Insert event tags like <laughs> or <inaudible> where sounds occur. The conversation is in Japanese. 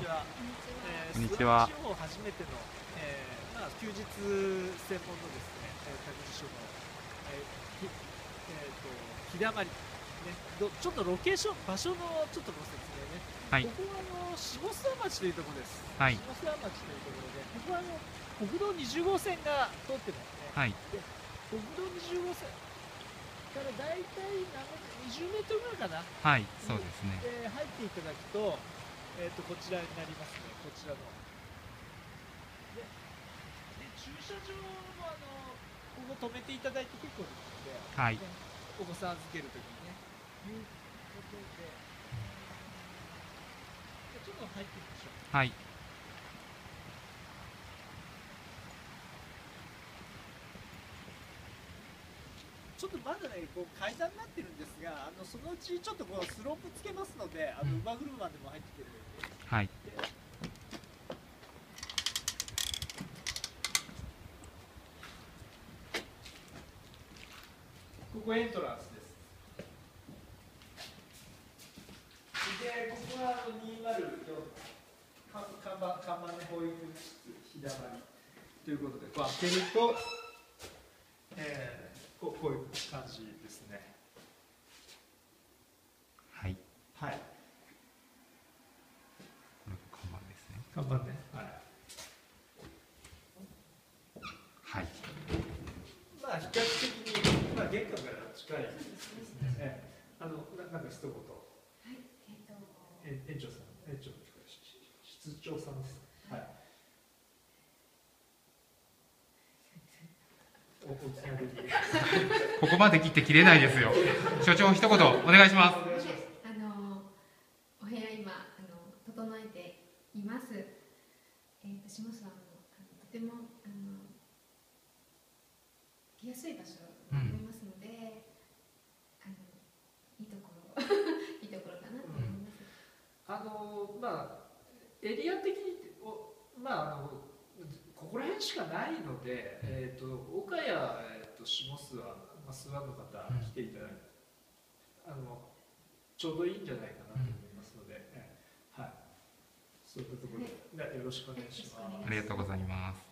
ちは。えーこんにちは諏訪地方初めての、えーまあ、休日専門のですね、えー、託児所の、えーひえー、と日だまり、ね、どちょっとロケーション、場所のちょっとご説明ね。はいここはあの下諏訪町というところです。はい下諏訪町というところで、ここはあの国道20号線が通ってますね。はい国道20号線からだいたい何メートル20メートルぐらいかな。はいそうですねで入っていただくと,、えー、とこちらになりますね、こちらの。でで駐車場もあのここ止めていただいて結構ですので、はいねお子さん預けるときにね。いうことで、ちょっと入ってみましょう。はいちょっとまだね、こう階段になってるんですが、あのそのうちちょっとこうスロープつけますので、あのうん馬車でも入ってきてるんで。はいここエントランスです。で、ここはあの204看看板看板ね保育室日だまりということで、こう開けると、えー、こうこういう感じですね。はいはい。これが看板ですね看板ね。はい。はいまあ比較的玄関から近いあのななんか一言。はい、えっ、と、え園長さん、園長室長さんです。はい。ここまで切って切れないですよ <laughs> 所長一言お願いします。あの、お部屋今、あの、整えています。えっ、と、下諏訪とても、あの。来やすい場所だと思いますので。あの、いいところ、いいところかなと思います。あのまあエリア的におまああのここら辺しかないので、えっ、と岡谷えっ、と下諏訪、まあ諏訪の方うん。来ていただいて、あのちょうどいいんじゃないかなと思いますので、ええはい。そういったところで、でよろしくお願いします。ありがとうございます